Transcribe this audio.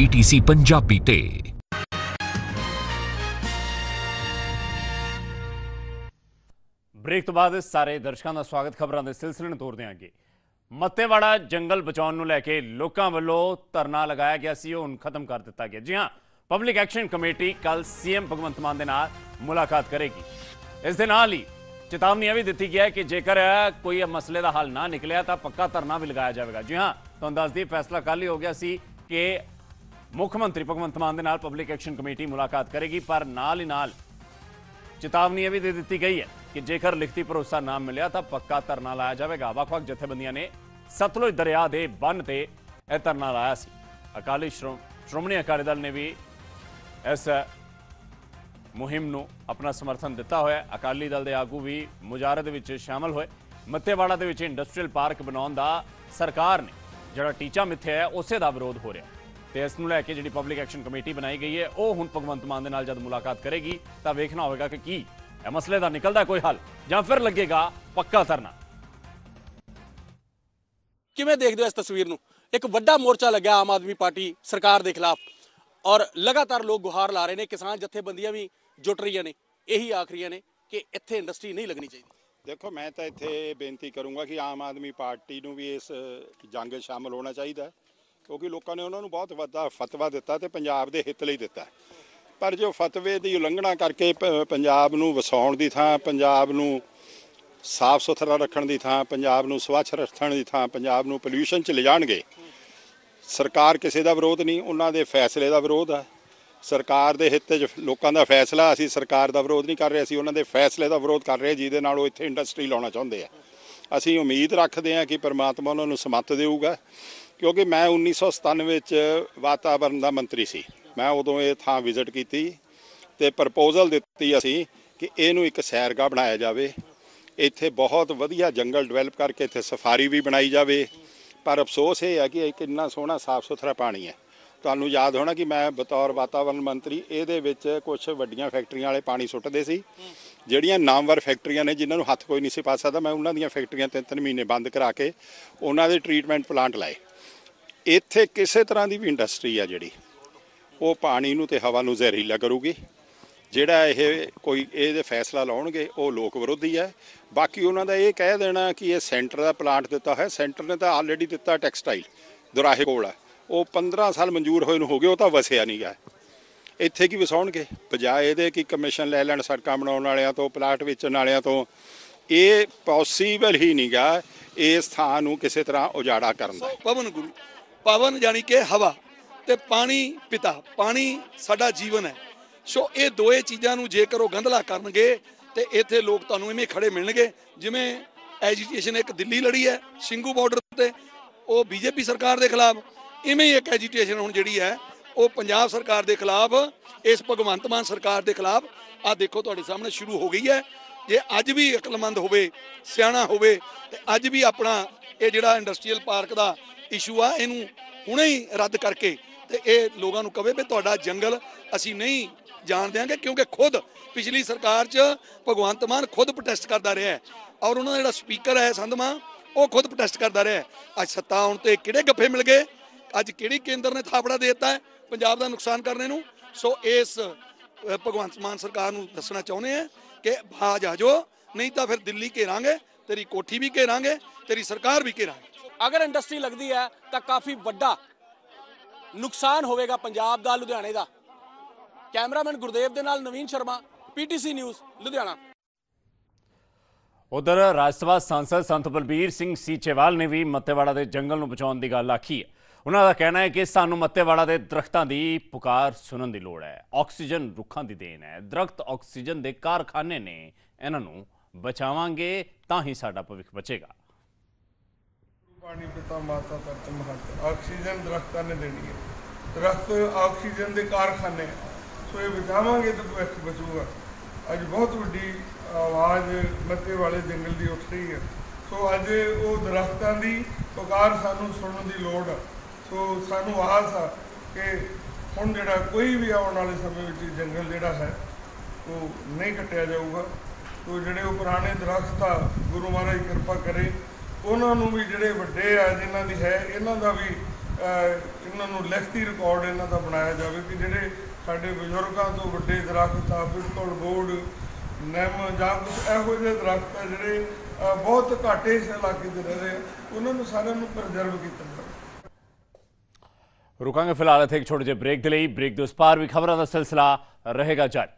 PTC Punjabi ਤੇ। Break ਤੋਂ ਬਾਅਦ ਸਾਰੇ ਦਰਸ਼ਕਾਂ ਦਾ ਸਵਾਗਤ ਖਬਰਾਂ ਦੇ ਸਿਲਸਿਲੇ ਨੂੰ ਤੋਰਦੇ ਹਾਂ ਮੱਤੇਵਾੜਾ ਜੰਗਲ ਬਚਾਉਣ ਨੂੰ ਲੈ ਕੇ ਲੋਕਾਂ ਵੱਲੋਂ ਧਰਨਾ ਲਗਾਇਆ ਗਿਆ ਸੀ, ਉਹ ਹੁਣ ਖਤਮ ਕਰ ਦਿੱਤਾ ਗਿਆ। ਜੀ ਹਾਂ ਪਬਲਿਕ ਐਕਸ਼ਨ ਕਮੇਟੀ ਕੱਲ ਸੀਐਮ ਭਗਵੰਤ ਮਾਨ ਦੇ ਨਾਲ ਮੁਲਾਕਾਤ ਕਰੇਗੀ। ਇਸ ਦੇ ਨਾਲ ਹੀ ਚੇਤਾਵਨੀ ਵੀ ਦਿੱਤੀ ਗਿਆ ਹੈ ਕਿ ਜੇਕਰ ਕੋਈ ਇਹ ਮਸਲੇ ਦਾ ਹੱਲ ਨਾ ਨਿਕਲਿਆ ਤਾਂ ਪੱਕਾ ਧਰਨਾ ਵੀ ਲਗਾਇਆ ਜਾਵੇਗਾ। ਜੀ ਹਾਂ, ਤੁਹਾਨੂੰ ਦੱਸ ਦਈਏ, ਫੈਸਲਾ ਕੱਲ ਹੀ ਹੋ ਗਿਆ ਸੀ ਕਿ ਮੁੱਖ ਮੰਤਰੀ ਭਗਵੰਤ ਮਾਨ ਦੇ ਨਾਲ ਪਬਲਿਕ ਐਕਸ਼ਨ ਕਮੇਟੀ ਮੁਲਾਕਾਤ ਕਰੇਗੀ, ਪਰ ਨਾਲ ਹੀ ਨਾਲ ਚੇਤਾਵਨੀ ਇਹ ਵੀ ਦੇ ਦਿੱਤੀ ਗਈ ਹੈ ਕਿ ਜੇਕਰ ਲਿਖਤੀ ਭਰੋਸਾ ਨਾ ਮਿਲਿਆ ਤਾਂ ਪੱਕਾ ਧਰਨਾ ਲਾਇਆ ਜਾਵੇਗਾ। ਵੱਖ-ਵੱਖ ਜਥੇਬੰਦੀਆਂ ਨੇ ਸਤਲੁਜ ਦਰਿਆ ਦੇ ਬੰਨ ਤੇ ਇਹ ਧਰਨਾ ਲਾਇਆ ਸੀ। ਅਕਾਲੀ ਸ਼੍ਰੋ- ਸ਼੍ਰੋਮਣੀ ਅਕਾਲੀ ਦਲ ਨੇ ਵੀ ਇਸ ਮੁਹਿੰਮ ਨੂੰ ਆਪਣਾ ਸਮਰਥਨ ਦਿੱਤਾ ਹੋਇਆ ਅਕਾਲੀ ਦਲ ਦੇ ਆਗੂ ਵੀ ਮੁਜਾਰਦ ਵਿੱਚ ਸ਼ਾਮਲ ਹੋਏ। ਮੱਤੇਵਾੜਾ ਦੇ ਵਿੱਚ ਇੰਡਸਟਰੀਅਲ ਪਾਰਕ ਬਣਾਉਣ ਦਾ ਸਰਕਾਰ ਨੇ ਜਿਹੜਾ ਟੀਚਾ ਮਿੱਥਿਆ ਹੈ, ਉਸੇ ਦਾ ਵਿਰੋਧ ਹੋ ਰਿਹਾ ਹੈ। ਤੇ ਇਸ ਨੂੰ ਲੈ ਕੇ ਜਿਹੜੀ ਪਬਲਿਕ ਐਕਸ਼ਨ ਕਮੇਟੀ ਬਣਾਈ ਗਈ ਹੈ ਉਹ ਹੁਣ ਭਗਵੰਤ ਮਾਨ ਦੇ ਨਾਲ ਜਦ ਮੁਲਾਕਾਤ ਕਰੇਗੀ ਤਾਂ ਵੇਖਣਾ ਹੋਵੇਗਾ ਕਿ ਕੀ ਇਹ ਮਸਲੇ ਦਾ ਨਿਕਲਦਾ ਕੋਈ ਹੱਲ ਜਾਂ ਫਿਰ ਲੱਗੇਗਾ ਪੱਕਾ ਧਰਨਾ। ਕਿਵੇਂ ਦੇਖਦੇ ਹੋ ਇਸ ਤਸਵੀਰ ਨੂੰ? ਇੱਕ ਵੱਡਾ ਮੋਰਚਾ ਲੱਗਿਆ ਆਮ ਆਦਮੀ ਪਾਰਟੀ ਸਰਕਾਰ ਦੇ ਖਿਲਾਫ ਔਰ ਲਗਾਤਾਰ ਲੋਕ ਗੁਹਾਰ ਲਾ ਰਹੇ ਨੇ ਕਿਸਾਨ ਜਥੇਬੰਦੀਆਂ ਵੀ ਜੁਟ ਰਹੀਆਂ ਨੇ। ਇਹੀ ਆਖਰੀਆਂ ਨੇ ਕਿ ਇੱਥੇ ਇੰਡਸਟਰੀ ਨਹੀਂ ਲੱਗਣੀ ਚਾਹੀਦੀ। ਦੇਖੋ ਮੈਂ ਤਾਂ ਇੱਥੇ ਬੇਨਤੀ ਕਰੂੰਗਾ ਕਿ ਆਮ ਆਦਮੀ ਪਾਰਟੀ ਨੂੰ ਵੀ ਇਸ ਜੰਗ ਸ਼ਾਮਲ ਹੋਣਾ ਚਾਹੀਦਾ ਹੈ, ਕਿਉਂਕਿ ਲੋਕਾਂ ਨੇ ਉਹਨਾਂ ਨੂੰ ਬਹੁਤ ਵੱਡਾ ਫਤਵਾ ਦਿੱਤਾ ਤੇ ਪੰਜਾਬ ਦੇ ਹਿੱਤ ਲਈ ਦਿੱਤਾ। ਪਰ ਜੋ ਫਤਵੇ ਦੀ ਉਲੰਘਣਾ ਕਰਕੇ ਪ- ਪੰਜਾਬ ਨੂੰ ਵਸਾਉਣ ਦੀ ਥਾਂ, ਪੰਜਾਬ ਨੂੰ ਸਾਫ਼ ਸੁਥਰਾ ਰੱਖਣ ਦੀ ਥਾਂ, ਪੰਜਾਬ ਨੂੰ ਸਵੱਛ ਰੱਖਣ ਦੀ ਥਾਂ, ਪੰਜਾਬ ਨੂੰ ਪੋਲਿਊਸ਼ਨ 'ਚ ਲਿਜਾਣਗੇ, ਸਰਕਾਰ ਕਿਸੇ ਦਾ ਵਿਰੋਧ ਨਹੀਂ, ਉਹਨਾਂ ਦੇ ਫੈਸਲੇ ਦਾ ਵਿਰੋਧ ਹੈ ਸਰਕਾਰ ਦੇ ਹਿੱਤ 'ਚ ਲੋਕਾਂ ਦਾ ਫੈਸਲਾ, ਅਸੀਂ ਸਰਕਾਰ ਦਾ ਵਿਰੋਧ ਨਹੀਂ ਕਰ ਰਹੇ, ਅਸੀਂ ਉਹਨਾਂ ਦੇ ਫੈਸਲੇ ਦਾ ਵਿਰੋਧ ਕਰ ਰਹੇ, ਜਿਹਦੇ ਨਾਲ ਉਹ ਇੱਥੇ ਇੰਡਸਟਰੀ ਲਾਉਣਾ ਚਾਹੁੰਦੇ ਆ। ਅਸੀਂ ਉਮੀਦ ਰੱਖਦੇ ਹਾਂ ਕਿ ਪਰਮਾਤਮਾ ਉਹਨਾਂ ਨੂੰ ਸਮੱਤ ਦੇਊਗਾ। ਕਿਉਂਕਿ ਮੈਂ 1997 ਵਿੱਚ ਵਾਤਾਵਰਣ ਦਾ ਮੰਤਰੀ ਸੀ। ਮੈਂ ਉਦੋਂ ਇਹ ਥਾਂ ਵਿਜ਼ਿਟ ਕੀਤੀ ਤੇ ਪ੍ਰਪੋਜ਼ਲ ਦਿੱਤੀ ਅਸੀਂ ਕਿ ਇਹਨੂੰ ਇੱਕ ਸੈਰਗਾ ਬਣਾਇਆ ਜਾਵੇ। ਇੱਥੇ ਬਹੁਤ ਵਧੀਆ ਜੰਗਲ ਡਿਵੈਲਪ ਕਰਕੇ ਇੱਥੇ ਸਫਾਰੀ ਵੀ ਬਣਾਈ ਜਾਵੇ। ਪਰ ਅਫਸੋਸ ਇਹ ਹੈ ਕਿ ਇਹ ਕਿੰਨਾ ਸੋਹਣਾ ਸਾਫ਼ ਸੁਥਰਾ ਪਾਣੀ ਹੈ। ਤੁਹਾਨੂੰ ਯਾਦ ਹੋਣਾ ਕਿ ਮੈਂ ਬਤੌਰ ਵਾਤਾਵਰਣ ਮੰਤਰੀ, ਇਹਦੇ ਵਿੱਚ ਕੁਝ ਵੱਡੀਆਂ ਫੈਕਟਰੀਆਂ ਵਾਲੇ ਪਾਣੀ ਸੁੱਟਦੇ ਸੀ। ਜਿਹੜੀਆਂ ਨਾਮਵਰ ਫੈਕਟਰੀਆਂ ਨੇ, ਜਿਨ੍ਹਾਂ ਨੂੰ ਹੱਥ ਕੋਈ ਨਹੀਂ ਸੀ ਪਾ ਸਕਦਾ, ਮੈਂ ਉਹਨਾਂ ਦੀਆਂ ਫੈਕਟਰੀਆਂ ਤਿੰਨ ਤਿੰਨ ਮਹੀਨੇ ਬੰਦ ਕਰਾ ਕੇ ਉਹਨਾਂ ਦੇ ਟ੍ਰੀਟਮੈਂਟ ਪਲਾਂਟ ਲਾਏ। ਇੱਥੇ ਕਿਸੇ ਤਰ੍ਹਾਂ ਦੀ ਵੀ ਇੰਡਸਟਰੀ ਆ ਜਿਹੜੀ, ਉਹ ਪਾਣੀ ਨੂੰ ਤੇ ਹਵਾ ਨੂੰ ਜ਼ਹਿਰੀਲਾ ਕਰੂਗੀ। ਜਿਹੜਾ ਇਹ ਕੋਈ ਇਹਦੇ ਫੈਸਲਾ ਲਾਉਣਗੇ, ਉਹ ਲੋਕ ਵਿਰੋਧੀ ਹੈ ਬਾਕੀ ਉਹਨਾਂ ਦਾ ਇਹ ਕਹਿ ਦੇਣਾ ਕਿ ਇਹ ਸੈਂਟਰ ਦਾ ਪਲਾਂਟ ਦਿੱਤਾ ਹੈ ਸੈਂਟਰ ਨੇ ਤਾਂ ਆਲਰੇਡੀ ਦਿੱਤਾ ਟੈਕਸਟਾਈਲ, ਦੁਰਾਹੇ ਕੋਲ ਹੈ ਉਹ 15 ਸਾਲ ਮਨਜ਼ੂਰ ਹੋਏ ਨੂੰ ਹੋ ਗਏ, ਉਹ ਤਾਂ ਵਸਿਆ ਨਹੀਂ ਗਾ। ਇੱਥੇ ਕੀ ਵਸਾਉਣਗੇ? ਬਜਾਏ ਇਹਦੇ ਕਿ ਕਮਿਸ਼ਨ ਲੈ ਲੈਣ ਸੜਕਾਂ ਬਣਾਉਣ ਵਾਲਿਆਂ ਤੋਂ, ਪਲਾਟ ਵੇਚਣ ਵਾਲਿਆਂ ਤੋਂ। ਇਹ ਪੋਸੀਬਲ ਹੀ ਨਹੀਂਗਾ ਇਸ ਥਾਂ ਨੂੰ ਕਿਸੇ ਤਰ੍ਹਾਂ ਉਜਾੜਾ ਕਰਨ ਦਾ। ਪਵਨ ਗੁਰੂ ਪਵਨ ਯਾਨੀ ਕਿ ਹਵਾ ਤੇ ਪਾਣੀ ਪਿਤਾ, ਪਾਣੀ ਸਾਡਾ ਜੀਵਨ ਹੈ। ਸੋ ਇਹ ਦੋਏ ਚੀਜ਼ਾਂ ਨੂੰ ਜੇਕਰ ਉਹ ਗੰਧਲਾ ਕਰਨਗੇ ਤੇ ਇੱਥੇ ਲੋਕ ਤੁਹਾਨੂੰ ਇਵੇਂ ਖੜੇ ਮਿਲਣਗੇ, ਜਿਵੇਂ ਐਜੀਟੇਸ਼ਨ ਇੱਕ ਦਿੱਲੀ ਲੜੀ ਹੈ ਸਿੰਘੂ ਬਾਰਡਰ ਤੇ ਉਹ ਬੀਜੇਪੀ ਸਰਕਾਰ ਦੇ ਖਿਲਾਫ, ਇਵੇਂ ਹੀ ਇੱਕ ਐਜੀਟੇਸ਼ਨ ਹੁਣ ਜਿਹੜੀ ਹੈ, ਉਹ ਪੰਜਾਬ ਸਰਕਾਰ ਦੇ ਖਿਲਾਫ, ਇਸ ਭਗਵੰਤ ਮਾਨ ਸਰਕਾਰ ਦੇ ਖਿਲਾਫ ਆ ਦੇਖੋ ਤੁਹਾਡੇ ਸਾਹਮਣੇ ਸ਼ੁਰੂ ਹੋ ਗਈ ਹੈ। ਜੇ ਅੱਜ ਵੀ ਅਕਲਮੰਦ ਹੋਵੇ, ਸਿਆਣਾ ਹੋਵੇ, ਤੇ ਅੱਜ ਵੀ ਆਪਣਾ ਇਹ ਜਿਹੜਾ ਇੰਡਸਟਰੀਅਲ ਪਾਰਕ ਦਾ ਇਸ਼ੂ ਆ, ਇਹਨੂੰ ਹੁਣੇ ਹੀ ਰੱਦ ਕਰਕੇ ਤੇ ਇਹ ਲੋਕਾਂ ਨੂੰ ਕਵੇ ਵੀ ਤੁਹਾਡਾ ਜੰਗਲ ਅਸੀਂ ਨਹੀਂ ਜਾਣ ਦਿਆਂਗੇ ਕਿਉਂਕਿ ਖੁਦ ਪਿਛਲੀ ਸਰਕਾਰ 'ਚ ਭਗਵੰਤ ਮਾਨ ਖੁਦ ਪ੍ਰੋਟੈਸਟ ਕਰਦਾ ਰਿਹਾ ਹੈ। ਔਰ ਉਹਨਾਂ ਦਾ ਜਿਹੜਾ ਸਪੀਕਰ ਹੈ ਸੰਧਮਾ ਉਹ ਖੁਦ ਪ੍ਰੋਟੈਸਟ ਕਰਦਾ ਰਿਹਾ ਅੱਜ ਸੱਤਾ ਆਉਣ ਤੇ ਕਿਹੜੇ ਗੱਫੇ ਮਿਲ ਗਏ? ਅੱਜ ਕਿਹੜੀ ਕੇਂਦਰ ਨੇ ਥਾਪੜਾ ਦੇ ਦਿੱਤਾ ਹੈ ਪੰਜਾਬ ਦਾ ਨੁਕਸਾਨ ਕਰਨੇ ਨੂੰ? ਸੋ ਇਸ ਭਗਵੰਤ ਮਾਨ ਸਰਕਾਰ ਨੂੰ ਦੱਸਣਾ ਚਾਹੁੰਦੇ ਆ ਕਿ ਬਾਜ ਆ ਜਾਓ, ਨਹੀਂ ਤਾਂ ਫਿਰ ਦਿੱਲੀ ਘੇਰਾਂਗੇ, ਤੇਰੀ ਕੋਠੀ ਵੀ ਘੇਰਾਂਗੇ, ਤੇਰੀ ਸਰਕਾਰ ਵੀ ਘੇਰਾਂਗੇ। ਅਗਰ ਇੰਡਸਟਰੀ ਲੱਗਦੀ ਹੈ, ਤਾਂ ਕਾਫੀ ਵੱਡਾ ਨੁਕਸਾਨ ਹੋਵੇਗਾ ਪੰਜਾਬ ਦਾ, ਲੁਧਿਆਣੇ ਦਾ। ਕੈਮਰਾਮੈਨ ਗੁਰਦੇਵ ਦੇ ਨਾਲ ਨਵੀਨ ਸ਼ਰਮਾ, ਪੀਟੀਸੀ ਨਿਊਜ਼, ਲੁਧਿਆਣਾ। ਉਧਰ ਰਾਜ ਸਭਾ ਸਾਂਸਦ ਸੰਤ ਬਲਬੀਰ ਸਿੰਘ ਸੀਚੇਵਾਲ ਨੇ ਵੀ ਮੱਤੇਵਾੜਾ ਦੇ ਜੰਗਲ ਨੂੰ ਬਚਾਉਣ ਦੀ ਗੱਲ ਆਖੀ ਹੈ। ਉਹਨਾਂ ਦਾ ਕਹਿਣਾ ਹੈ ਕਿ ਸਾਨੂੰ ਮੱਤੇਵਾੜਾ ਦੇ ਦਰਖਤਾਂ ਦੀ ਪੁਕਾਰ ਸੁਣਨ ਦੀ ਲੋੜ ਹੈ। ਆਕਸੀਜਨ ਰੁੱਖਾਂ ਦੀ ਦੇਣ ਹੈ। ਦਰਖਤ ਆਕਸੀਜਨ ਦੇ ਕਾਰਖਾਨੇ ਨੇ ਇਹਨਾਂ ਨੂੰ ਬਚਾਵਾਂਗੇ, ਤਾਂ ਹੀ ਸਾਡਾ ਭਵਿੱਖ ਬਚੇਗਾ। ਪਾਣੀ ਪਿਤਾ ਮਾਤਾ ਧਰਤ ਮਹਤ, ਆਕਸੀਜਨ ਦਰਖਤਾਂ ਨੇ ਦੇਣੀ ਹੈ। ਦਰਖਤ ਆਕਸੀਜਨ ਦੇ ਕਾਰਖਾਨੇ ਹੈ। ਸੋ ਇਹ ਬਚਾਵਾਂਗੇ ਤਾਂ ਭਵਿੱਖ ਬਚੂਗਾ। ਅੱਜ ਬਹੁਤ ਵੱਡੀ ਆਵਾਜ਼ ਮੱਤੇ ਵਾਲੇ ਜੰਗਲ ਦੀ ਉੱਠ ਰਹੀ ਹੈ। ਸੋ ਅੱਜ ਉਹ ਦਰਖਤਾਂ ਦੀ ਪੁਕਾਰ ਸਾਨੂੰ ਸੁਣਨ ਦੀ ਲੋੜ ਹੈ ਸੋ ਸਾਨੂੰ ਆਸ ਆ ਕਿ ਹੁਣ ਜਿਹੜਾ ਕੋਈ ਵੀ ਆਉਣ ਵਾਲੇ ਸਮੇਂ ਵਿੱਚ ਜੰਗਲ ਜਿਹੜਾ ਹੈ, ਉਹ ਨਹੀਂ ਕੱਟਿਆ ਜਾਊਗਾ। ਸੋ ਜਿਹੜੇ ਉਹ ਪੁਰਾਣੇ ਦਰਖਤ ਆ, ਗੁਰੂ ਮਹਾਰਾਜ ਕਿਰਪਾ ਕਰੇ ਉਹਨਾਂ ਨੂੰ ਵੀ ਜਿਹੜੇ ਵੱਡੇ ਆ, ਜਿਨ੍ਹਾਂ ਦੀ ਹੈ, ਇਹਨਾਂ ਦਾ ਵੀ ਇਹਨਾਂ ਨੂੰ ਲਿਖਤੀ ਰਿਕਾਰਡ ਇਹਨਾਂ ਦਾ ਬਣਾਇਆ ਜਾਵੇ ਕਿ ਜਿਹੜੇ ਸਾਡੇ ਬਜ਼ੁਰਗਾਂ ਤੋਂ ਵੱਡੇ ਦਰਖਤ ਆ ਬਿਲਕੁਲ ਬੋਰਡ, ਨਿੰਮ ਜਾਂ ਕੁਝ ਇਹੋ ਜਿਹੇ ਦਰਖਤ ਆ ਜਿਹੜੇ ਬਹੁਤ ਘਾਟੇ ਇਸ ਇਲਾਕੇ ਦੇ ਰਹਿ ਰਹੇ ਉਹਨਾਂ ਨੂੰ ਸਾਰਿਆਂ ਨੂੰ ਪ੍ਰਜਰਵ ਕੀਤਾ ਜਾਵੇ। ਰੁਕਾਂਗੇ ਫਿਲਹਾਲ ਇੱਥੇ ਇੱਕ ਛੋਟੇ ਜਿਹੇ ਬ੍ਰੇਕ ਦੇ ਲਈ। ਬ੍ਰੇਕ ਦੇ ਉਸ ਪਾਰ ਵੀ ਖਬਰਾਂ ਦਾ ਸਿਲਸਿਲਾ ਰਹੇਗਾ ਜਾਰੀ।